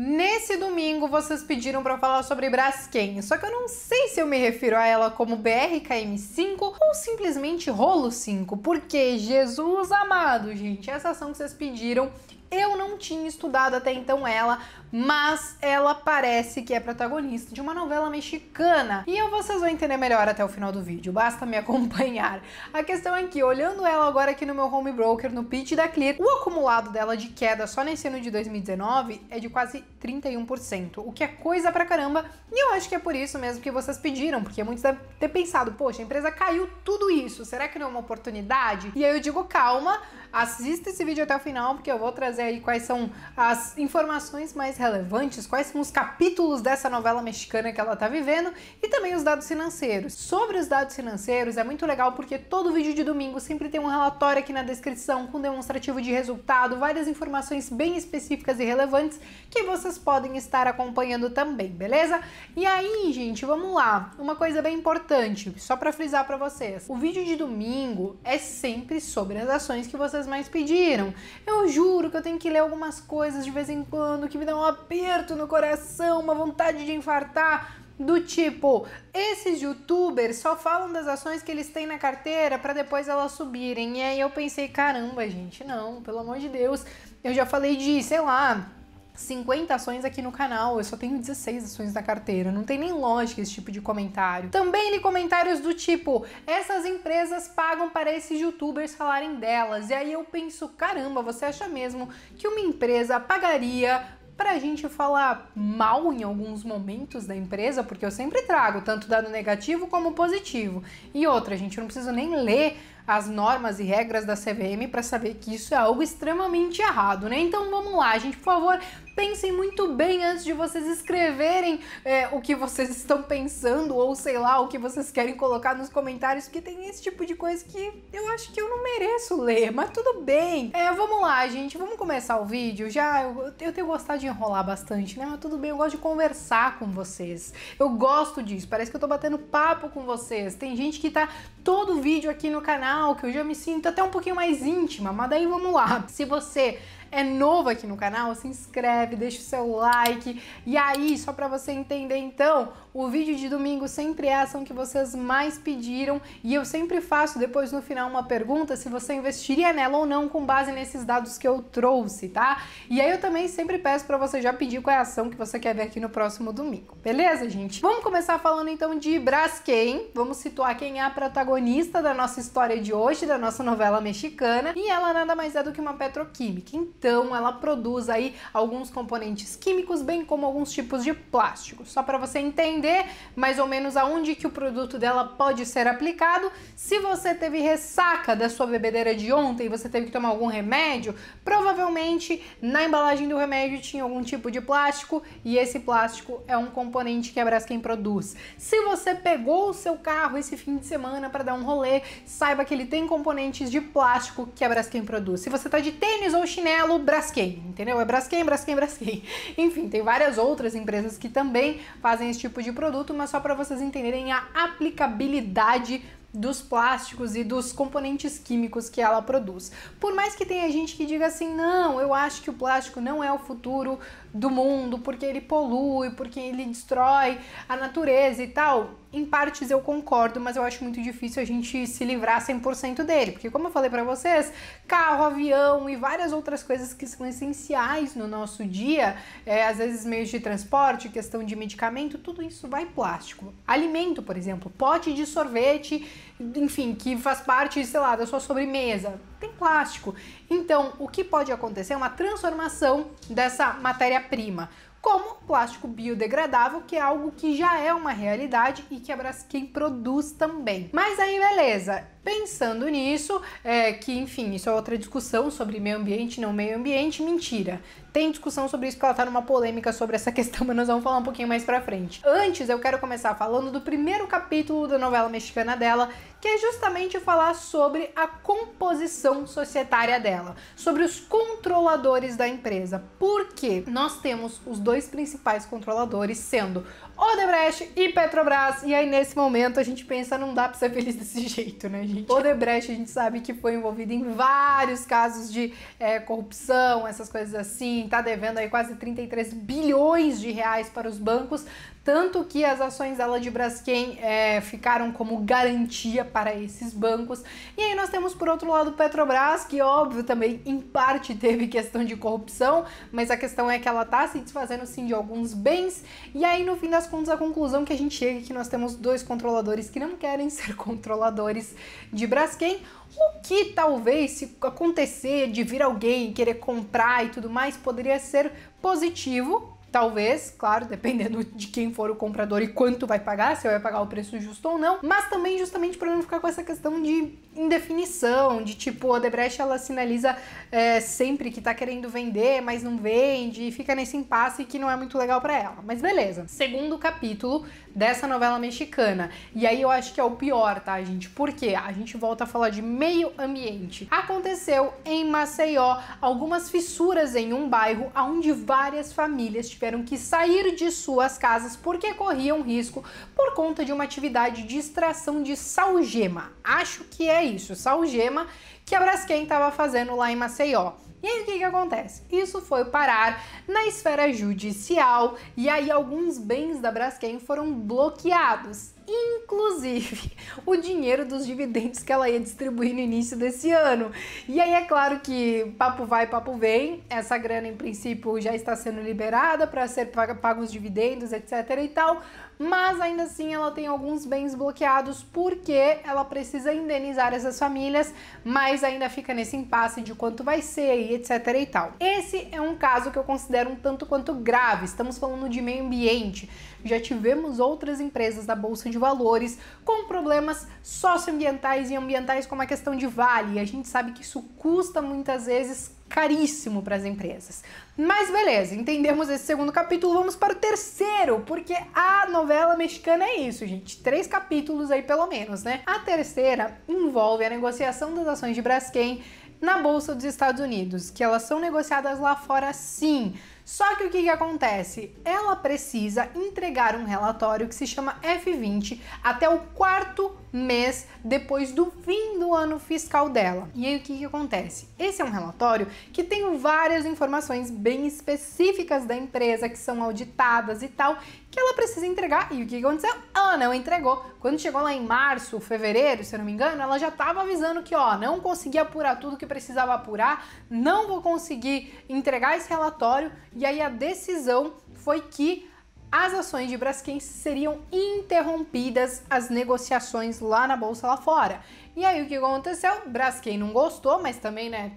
Nesse domingo vocês pediram para falar sobre Braskem, só que eu não sei se eu me refiro a ela como BRKM5 ou simplesmente Rolo 5, porque Jesus amado, gente, essa ação que vocês pediram eu não tinha estudado até então ela, mas ela parece que é protagonista de uma novela mexicana. E eu, vocês vão entender melhor até o final do vídeo, basta me acompanhar. A questão é que, olhando ela agora aqui no meu home broker, no pitch da Clear, o acumulado dela de queda só nesse ano de 2019 é de quase 31%, o que é coisa pra caramba. E eu acho que é por isso mesmo que vocês pediram, porque muitos devem ter pensado, poxa, a empresa caiu tudo isso, será que não é uma oportunidade? E aí eu digo, calma, assista esse vídeo até o final, porque eu vou trazer aí quais são as informações mais relevantes, quais são os capítulos dessa novela mexicana que ela tá vivendo e também os dados financeiros. Sobre os dados financeiros, é muito legal porque todo vídeo de domingo sempre tem um relatório aqui na descrição com demonstrativo de resultado, várias informações bem específicas e relevantes que vocês podem estar acompanhando também, beleza? E aí, gente, vamos lá. Uma coisa bem importante, só para frisar para vocês. O vídeo de domingo é sempre sobre as ações que vocês mais pediram. Eu juro que eu tenho que ler algumas coisas de vez em quando que me dão um aperto no coração, uma vontade de infartar. Do tipo, esses youtubers só falam das ações que eles têm na carteira para depois elas subirem. E aí eu pensei, caramba, gente, não, pelo amor de Deus. Eu já falei de, sei lá, 50 ações aqui no canal, eu só tenho 16 ações na carteira. Não tem nem lógica esse tipo de comentário. Também li comentários do tipo: essas empresas pagam para esses youtubers falarem delas. E aí eu penso: caramba, você acha mesmo que uma empresa pagaria para a gente falar mal em alguns momentos da empresa, porque eu sempre trago tanto dado negativo como positivo. E outra, gente, eu não preciso nem ler as normas e regras da CVM para saber que isso é algo extremamente errado, né? Então vamos lá, gente, por favor, pensem muito bem antes de vocês escreverem é, o que vocês estão pensando ou sei lá, o que vocês querem colocar nos comentários, porque tem esse tipo de coisa que eu acho que eu não mereço ler, mas tudo bem. É, vamos lá, gente, vamos começar o vídeo. Já eu, eu tenho gostado de enrolar bastante, né? Mas tudo bem, eu gosto de conversar com vocês. Eu gosto disso, parece que eu tô batendo papo com vocês. Tem gente que tá todo vídeo aqui no canal, que eu já me sinto até um pouquinho mais íntima, mas daí vamos lá. Se você é novo aqui no canal, se inscreve, deixa o seu like. E aí, só para você entender então, o vídeo de domingo sempre é a ação que vocês mais pediram e eu sempre faço depois no final uma pergunta se você investiria nela ou não com base nesses dados que eu trouxe, tá? E aí eu também sempre peço para você já pedir qual é a ação que você quer ver aqui no próximo domingo. Beleza, gente? Vamos começar falando então de Braskem. Vamos situar quem é a protagonista da nossa história de hoje, da nossa novela mexicana, e ela nada mais é do que uma petroquímica. Então, ela produz aí alguns componentes químicos, bem como alguns tipos de plástico. Só para você entender mais ou menos aonde que o produto dela pode ser aplicado. Se você teve ressaca da sua bebedeira de ontem e você teve que tomar algum remédio, provavelmente na embalagem do remédio tinha algum tipo de plástico e esse plástico é um componente que a Braskem produz. Se você pegou o seu carro esse fim de semana para dar um rolê, saiba que ele tem componentes de plástico que a Braskem produz. Se você tá de tênis ou chinelo, modelo Braskem, entendeu? É Braskem, Braskem, Braskem. Enfim, tem várias outras empresas que também fazem esse tipo de produto, mas só para vocês entenderem a aplicabilidade dos plásticos e dos componentes químicos que ela produz. Por mais que tenha gente que diga assim, não, eu acho que o plástico não é o futuro do mundo, porque ele polui, porque ele destrói a natureza e tal. Em partes eu concordo, mas eu acho muito difícil a gente se livrar 100% dele, porque como eu falei para vocês, carro, avião e várias outras coisas que são essenciais no nosso dia, é, às vezes meios de transporte, questão de medicamento, tudo isso vai plástico. Alimento, por exemplo, pote de sorvete, enfim, que faz parte, sei lá, da sua sobremesa, tem plástico. Então, o que pode acontecer é uma transformação dessa matéria-prima como plástico biodegradável, que é algo que já é uma realidade e que a Braskem produz também. Mas aí, beleza, Pensando nisso, é, que enfim, isso é outra discussão sobre meio ambiente, não meio ambiente, mentira. Tem discussão sobre isso, que ela tá numa polêmica sobre essa questão, mas nós vamos falar um pouquinho mais pra frente. Antes, eu quero começar falando do primeiro capítulo da novela mexicana dela, que é justamente falar sobre a composição societária dela, sobre os controladores da empresa. Porque nós temos os dois principais controladores sendo Odebrecht e Petrobras, e aí nesse momento a gente pensa, não dá pra ser feliz desse jeito, né, gente. Odebrecht, a gente sabe que foi envolvido em vários casos de é, corrupção, essas coisas assim, tá devendo aí quase 33 bilhões de reais para os bancos, tanto que as ações dela de Braskem é, ficaram como garantia para esses bancos. E aí nós temos por outro lado Petrobras, que óbvio também em parte teve questão de corrupção, mas a questão é que ela tá se desfazendo sim de alguns bens. E aí no fim das contas a conclusão que a gente chega é que nós temos dois controladores que não querem ser controladores de Braskem. O que talvez, se acontecer de vir alguém querer comprar e tudo mais, poderia ser positivo, Talvez, claro, dependendo de quem for o comprador e quanto vai pagar, se vai pagar o preço justo ou não, mas também justamente para não ficar com essa questão de indefinição, de tipo, a Odebrecht ela sinaliza é, sempre que tá querendo vender, mas não vende, e fica nesse impasse que não é muito legal para ela. Mas beleza. Segundo capítulo dessa novela mexicana. E aí eu acho que é o pior, tá, gente? Porque a gente volta a falar de meio ambiente. Aconteceu em Maceió algumas fissuras em um bairro onde várias famílias tiveram que sair de suas casas porque corriam risco por conta de uma atividade de extração de salgema. Acho que é isso, salgema que a Braskem estava fazendo lá em Maceió. E aí o que, que acontece? Isso foi parar na esfera judicial e aí alguns bens da Braskem foram bloqueados inclusive o dinheiro dos dividendos que ela ia distribuir no início desse ano. E aí é claro que papo vai, papo vem, essa grana em princípio já está sendo liberada para ser pagos os dividendos, etc e tal, mas ainda assim ela tem alguns bens bloqueados porque ela precisa indenizar essas famílias, mas ainda fica nesse impasse de quanto vai ser e etc e tal. Esse é um caso que eu considero um tanto quanto grave. Estamos falando de meio ambiente. Já tivemos outras empresas da bolsa de valores com problemas socioambientais e ambientais como a questão de vale. E a gente sabe que isso custa muitas vezes caríssimo para as empresas. Mas beleza, entendemos esse segundo capítulo, vamos para o terceiro, porque a novela mexicana é isso, gente. Três capítulos aí pelo menos, né? A terceira envolve a negociação das ações de Braskem na bolsa dos Estados Unidos, que elas são negociadas lá fora sim. Só que o que, que acontece? Ela precisa entregar um relatório que se chama F20 até o quarto mês depois do fim do ano fiscal dela. E aí o que, que acontece? Esse é um relatório que tem várias informações bem específicas da empresa que são auditadas e tal, que ela precisa entregar. E o que aconteceu? Ela não entregou. Quando chegou lá em março, fevereiro, se eu não me engano, ela já estava avisando que, ó, não consegui apurar tudo que precisava apurar, não vou conseguir entregar esse relatório. E aí a decisão foi que as ações de Braskem seriam interrompidas as negociações lá na bolsa lá fora. E aí o que aconteceu? Braskem não gostou, mas também, né,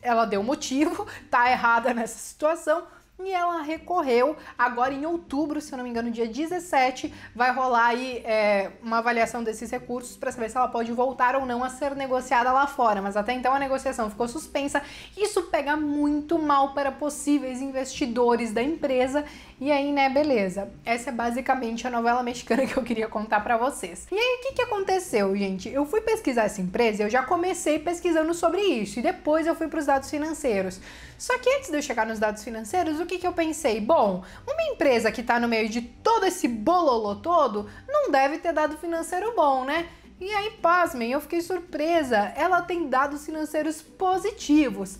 ela deu motivo, tá errada nessa situação e ela recorreu. Agora em outubro, se eu não me engano, dia 17, vai rolar aí é, uma avaliação desses recursos para saber se ela pode voltar ou não a ser negociada lá fora. Mas até então a negociação ficou suspensa. Isso pega muito mal para possíveis investidores da empresa. E aí, né, beleza. Essa é basicamente a novela mexicana que eu queria contar para vocês. E aí, o que, que aconteceu, gente? Eu fui pesquisar essa empresa, eu já comecei pesquisando sobre isso e depois eu fui para os dados financeiros. Só que antes de eu chegar nos dados financeiros, o que, que eu pensei? Bom, uma empresa que está no meio de todo esse bololô todo não deve ter dado financeiro bom, né? E aí, pasmem, eu fiquei surpresa. Ela tem dados financeiros positivos.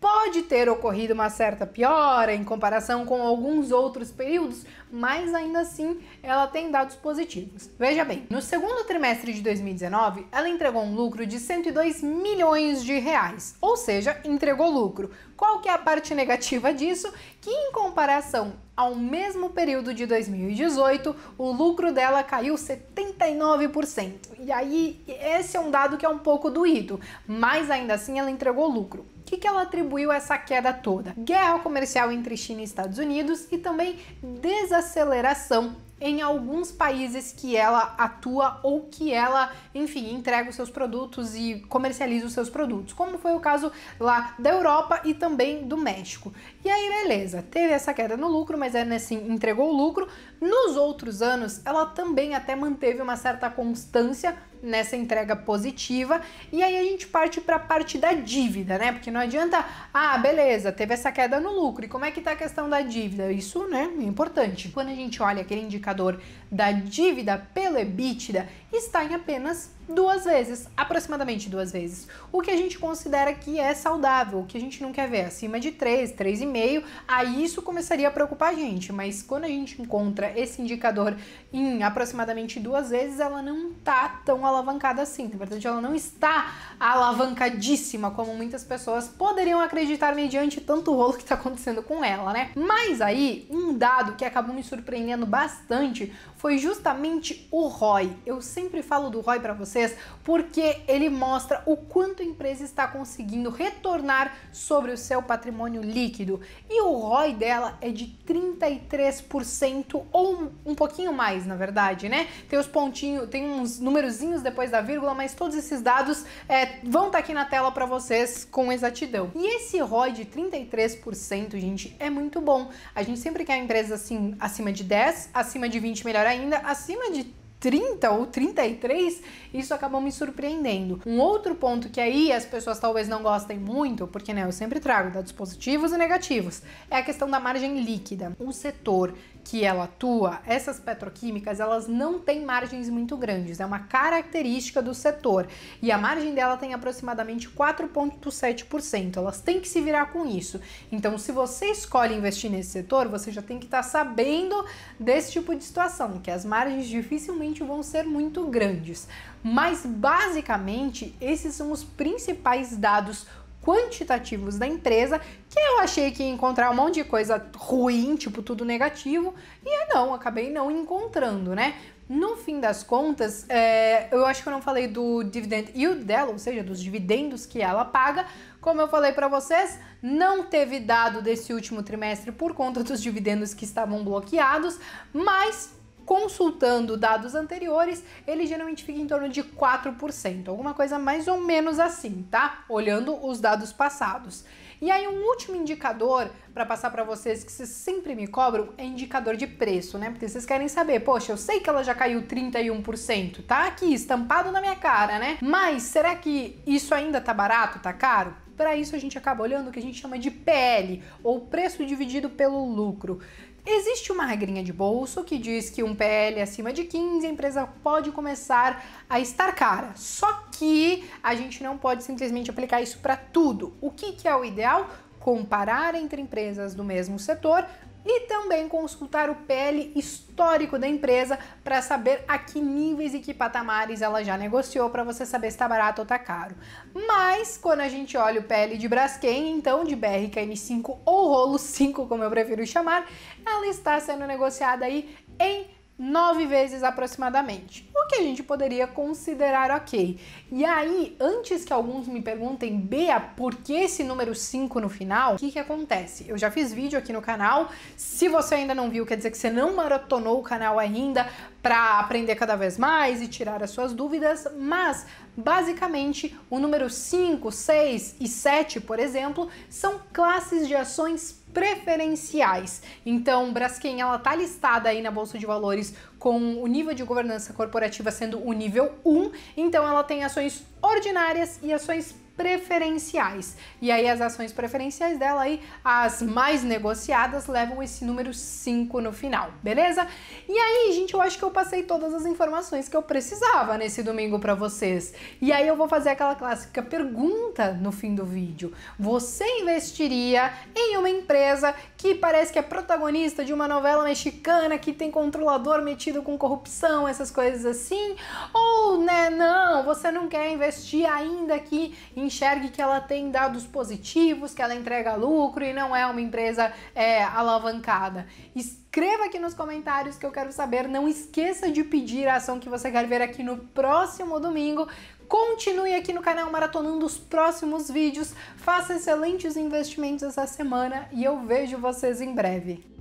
Pode ter ocorrido uma certa piora em comparação com alguns outros períodos, mas ainda assim ela tem dados positivos. Veja bem, no segundo trimestre de 2019, ela entregou um lucro de 102 milhões de reais, ou seja, entregou lucro. Qual que é a parte negativa disso? Que em comparação ao mesmo período de 2018, o lucro dela caiu 79%. E aí, esse é um dado que é um pouco doído, mas ainda assim ela entregou lucro que, que ela atribuiu essa queda toda? Guerra comercial entre China e Estados Unidos e também desaceleração em alguns países que ela atua ou que ela, enfim, entrega os seus produtos e comercializa os seus produtos, como foi o caso lá da Europa e também do México. E aí, beleza, teve essa queda no lucro, mas ainda assim entregou o lucro. Nos outros anos, ela também até manteve uma certa constância nessa entrega positiva. E aí a gente parte para a parte da dívida, né? Porque não adianta, ah, beleza, teve essa queda no lucro. E como é que tá a questão da dívida? Isso, né, é importante. Quando a gente olha aquele indicador da dívida pelo EBITDA está em apenas duas vezes, aproximadamente duas vezes. O que a gente considera que é saudável, o que a gente não quer ver acima de 3, 3,5, aí isso começaria a preocupar a gente, mas quando a gente encontra esse indicador em aproximadamente duas vezes, ela não tá tão alavancada assim. Na verdade, ela não está alavancadíssima como muitas pessoas poderiam acreditar mediante tanto rolo que tá acontecendo com ela, né? Mas aí, um dado que acabou me surpreendendo bastante foi justamente o ROI. Eu sempre falo do ROI para vocês porque ele mostra o quanto a empresa está conseguindo retornar sobre o seu patrimônio líquido. E o ROI dela é de 33% ou um pouquinho mais, na verdade, né? Tem os pontinhos, tem uns numerozinhos depois da vírgula, mas todos esses dados é, vão estar tá aqui na tela para vocês com exatidão. E esse ROI de 33%, gente, é muito bom. A gente sempre quer empresas assim acima de 10, acima de 20 melhor ainda, acima de 30 ou 33, isso acabou me surpreendendo. Um outro ponto que aí as pessoas talvez não gostem muito, porque né, eu sempre trago dados positivos e negativos, é a questão da margem líquida. O setor que ela atua, essas petroquímicas, elas não têm margens muito grandes, é uma característica do setor. E a margem dela tem aproximadamente 4,7%. Elas têm que se virar com isso. Então, se você escolhe investir nesse setor, você já tem que estar tá sabendo desse tipo de situação, que as margens dificilmente vão ser muito grandes. Mas basicamente, esses são os principais dados quantitativos da empresa, que eu achei que ia encontrar um monte de coisa ruim, tipo tudo negativo, e não, acabei não encontrando, né? No fim das contas, é, eu acho que eu não falei do dividend yield dela, ou seja, dos dividendos que ela paga. Como eu falei para vocês, não teve dado desse último trimestre por conta dos dividendos que estavam bloqueados, mas consultando dados anteriores, ele geralmente fica em torno de 4%, alguma coisa mais ou menos assim, tá? Olhando os dados passados. E aí um último indicador para passar para vocês que vocês sempre me cobram é indicador de preço, né? Porque vocês querem saber, poxa, eu sei que ela já caiu 31%, tá aqui estampado na minha cara, né? Mas será que isso ainda tá barato, tá caro? Para isso a gente acaba olhando o que a gente chama de PL, ou preço dividido pelo lucro. Existe uma regrinha de bolso que diz que um PL acima de 15 a empresa pode começar a estar cara. Só que a gente não pode simplesmente aplicar isso para tudo. O que, que é o ideal? Comparar entre empresas do mesmo setor e também consultar o PL histórico da empresa para saber a que níveis e que patamares ela já negociou para você saber se está barato ou está caro. Mas quando a gente olha o PL de Braskem, então de BRKM5 ou Rolo 5, como eu prefiro chamar, ela está sendo negociada aí em nove vezes aproximadamente, o que a gente poderia considerar ok. E aí, antes que alguns me perguntem, Bea, por que esse número 5 no final? O que, que acontece? Eu já fiz vídeo aqui no canal, se você ainda não viu, quer dizer que você não maratonou o canal ainda para aprender cada vez mais e tirar as suas dúvidas, mas basicamente o número 5, 6 e 7, por exemplo, são classes de ações preferenciais. Então, Braskem ela tá listada aí na bolsa de valores com o nível de governança corporativa sendo o nível 1, então ela tem ações ordinárias e ações preferenciais. E aí as ações preferenciais dela aí, as mais negociadas, levam esse número 5 no final, beleza? E aí, gente, eu acho que eu passei todas as informações que eu precisava nesse domingo para vocês. E aí eu vou fazer aquela clássica pergunta no fim do vídeo. Você investiria em uma empresa que parece que é protagonista de uma novela mexicana que tem controlador metido com corrupção, essas coisas assim? Ou, né, não, você não quer investir ainda que enxergue que ela tem dados positivos, que ela entrega lucro e não é uma empresa é, alavancada. Escreva aqui nos comentários que eu quero saber. Não esqueça de pedir a ação que você quer ver aqui no próximo domingo. Continue aqui no canal maratonando os próximos vídeos. Faça excelentes investimentos essa semana e eu vejo vocês em breve.